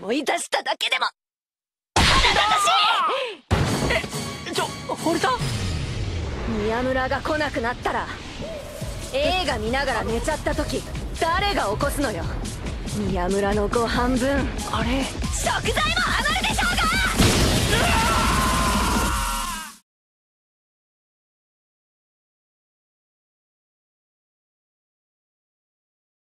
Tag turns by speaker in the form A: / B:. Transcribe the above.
A: 思い出しただけでも。腹立たしい
B: えちょ惚さた
A: 宮村が来なくなったら映画見ながら寝ちゃった時誰が起こすのよ。宮村のご飯分。
B: あれ？
A: 食材も！